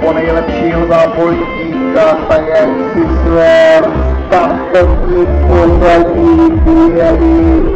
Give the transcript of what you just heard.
po nejlepšího zápolníka, tak jak si své startovní pořadí běhy.